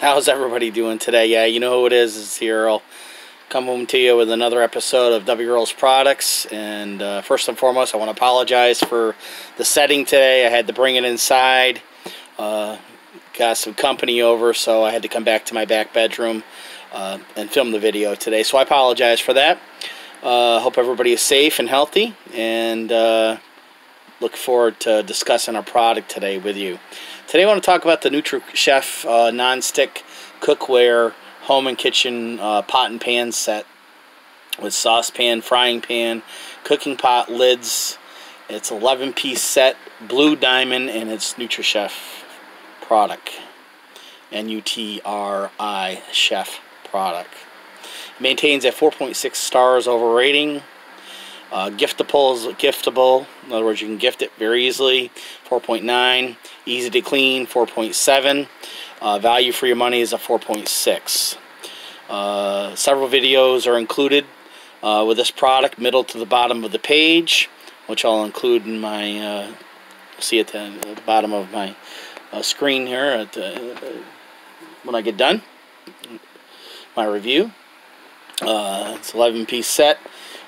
How's everybody doing today? Yeah, you know who it is. It's here. I'll come home to you with another episode of W Earls Products. And uh, first and foremost, I want to apologize for the setting today. I had to bring it inside. Uh, got some company over, so I had to come back to my back bedroom uh, and film the video today. So I apologize for that. Uh, hope everybody is safe and healthy, and uh, look forward to discussing our product today with you. Today I want to talk about the NutriChef uh, non-stick cookware home and kitchen uh, pot and pan set with saucepan, frying pan, cooking pot, lids. It's 11 piece set, blue diamond, and it's NutriChef product. N-U-T-R-I chef product. Maintains a 4.6 stars over rating. Uh, giftable is giftable. In other words, you can gift it very easily. 4.9. Easy to clean. 4.7. Uh, value for your money is a 4.6. Uh, several videos are included uh, with this product, middle to the bottom of the page, which I'll include in my, uh, see at the, at the, bottom of my uh, screen here at, when I get done. My review. it's 11 piece set.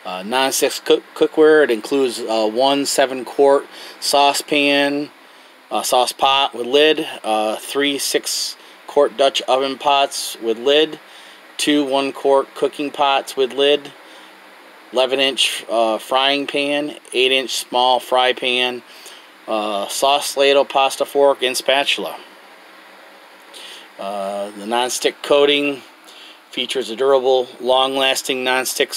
Uh, non-stick cook cookware. It includes uh, one 7-quart saucepan, uh, sauce pot with lid, uh, three 6-quart Dutch oven pots with lid, two 1-quart cooking pots with lid, 11-inch uh, frying pan, 8-inch small fry pan, uh, sauce ladle, pasta fork, and spatula. the non-stick coating features a durable, long-lasting non-stick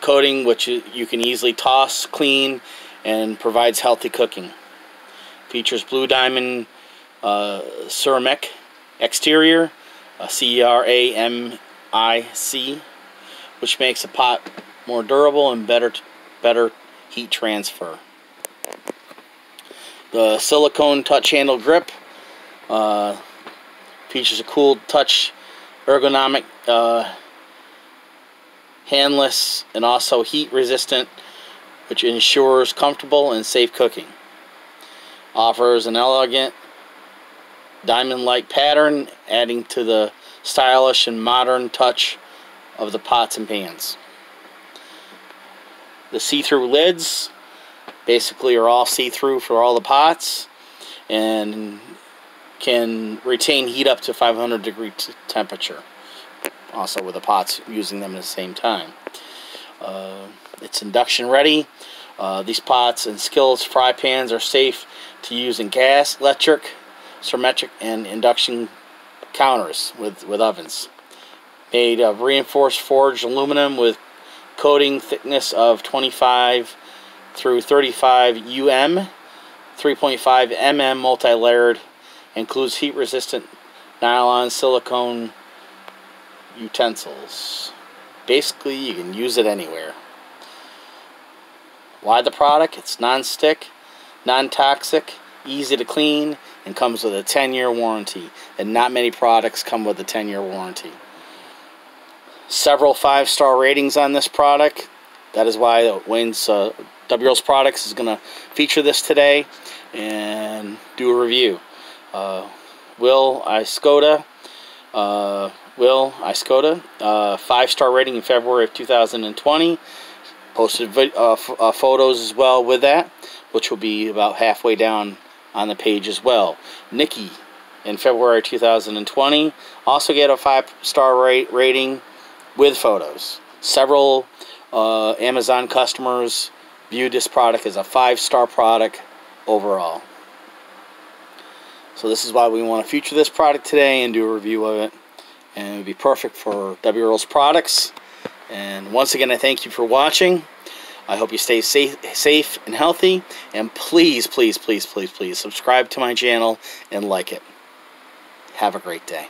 coating which you can easily toss, clean, and provides healthy cooking. Features Blue Diamond uh, ceramic exterior, C-R-A-M-I-C, which makes the pot more durable and better, better heat transfer. The silicone touch handle grip uh, features a cool touch ergonomic uh, handless, and also heat resistant, which ensures comfortable and safe cooking. Offers an elegant diamond-like pattern, adding to the stylish and modern touch of the pots and pans. The see-through lids basically are all see-through for all the pots and can retain heat up to 500 degree temperature also with the pots using them at the same time. Uh, it's induction ready. Uh, these pots and skillets, fry pans are safe to use in gas, electric, ceramic, and induction counters with, with ovens. Made of reinforced forged aluminum with coating thickness of 25 through 35 UM, 3.5 mm multi-layered, includes heat-resistant nylon silicone utensils. Basically, you can use it anywhere. Why the product? It's non-stick, non-toxic, easy to clean, and comes with a 10-year warranty. And not many products come with a 10-year warranty. Several five-star ratings on this product. That is why Wayne's uh, WL's Products is going to feature this today and do a review. Uh, Will Iskoda uh, Will Iskoda, uh, five-star rating in February of 2020. Posted uh, uh, photos as well with that, which will be about halfway down on the page as well. Nikki, in February 2020, also get a five-star rating with photos. Several uh, Amazon customers viewed this product as a five-star product overall. So this is why we want to feature this product today and do a review of it and it would be perfect for W. Earls products. And once again, I thank you for watching. I hope you stay safe, safe and healthy. And please, please, please, please, please subscribe to my channel and like it. Have a great day.